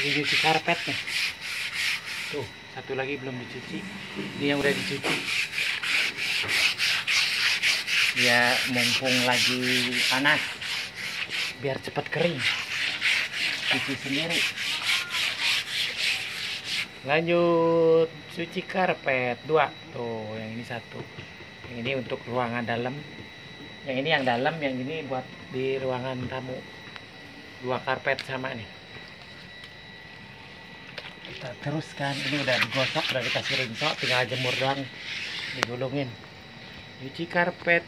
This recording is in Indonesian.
ini cuci karpet nih tuh satu lagi belum dicuci. Ini yang udah dicuci. Ya mumpung lagi panas biar cepat kering. Cuci sendiri. Lanjut cuci karpet. Dua. Tuh yang ini satu. Yang ini untuk ruangan dalam. Yang ini yang dalam yang ini buat di ruangan tamu. Dua karpet sama nih kita teruskan. Ini udah digosok udah dikasih rinsok tinggal jemur doang digulungin. Cuci karpet